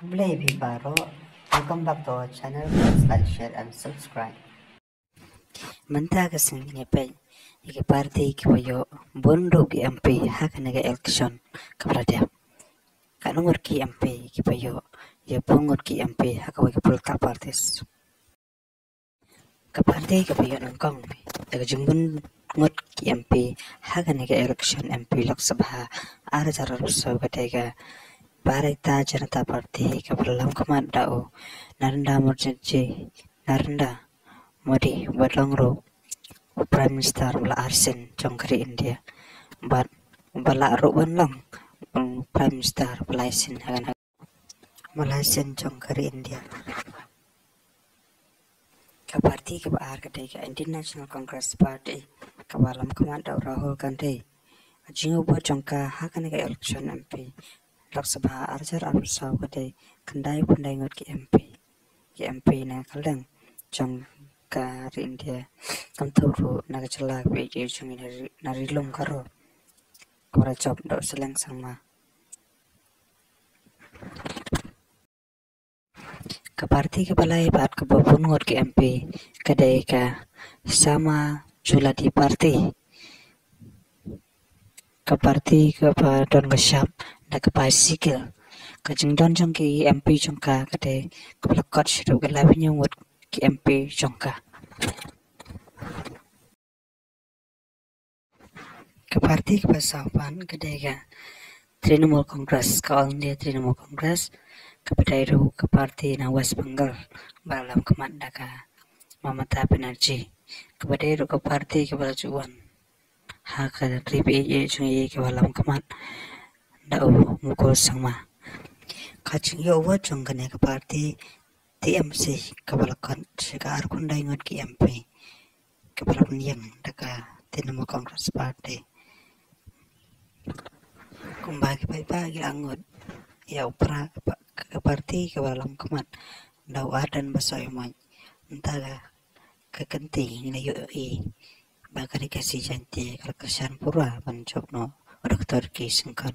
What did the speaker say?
Baby Baro. Welcome back to our channel. Please like, share, and subscribe. Mantaga singine Ike parti ike wayo bondo ki ampe haka naga election kabrada. Kanungor ki ampe ike wayo ya bongor ki ampe haka wayo political parties. Kaparti ike wayo nangkong daga jumbun ngot ki ampe haka naga election MP Lok Sabha ara jara rusaw kadaiga Janata Party kabralam kaman dao Narendra Modi Narendra Modi Badlongro Prime Minister Mala Arsen Chongkri India but bala ruban lang Prime Minister Malaysian hagan Malaysian Chongkri India ka parti ka baar ka ka Indian National Congress Party ka balam kamanda Rahul Gandhi jingo bo chongka hagan ka election MP Lok Sabha Arjar Arsaw ka dai kandai pandai ngot ki MP ki MP na kalang chong ka india. Kam tho ro na ka chala be je chung na ri na ri lom ka ro. Ko ra chop do seleng sang ma ka parti ke balai bat ka babun ngot ke mp ka dai ka sama chula di parti. Ka parti ka pa don shap na ka bicycle ka jing don jong ki mp chung ka ka dai ka blakot shiru ka la bi ngot KMP Jongka. Ke parti ke pasapan kedega Trinamool Congress ka all India Trinamool Congress ke pedairu ke parti na West Bengal balam kemanda ka Mamata Banerjee ke pedairu ke parti ke balajuan ha ka tripi ye chung ye ke balam kemat dau mukul sangma kacing yo wa chung ke parti TMC kabalakan segar kundai ngot ki MP kabalakan yang daka tinamo Congress Party kumbagi pai pagi angot ya upra ke parti kabalam kemat dau adan basoy mai entah kekenting na yo i bakari kasih janti kalkasan pura pancok no doktor ki sengkan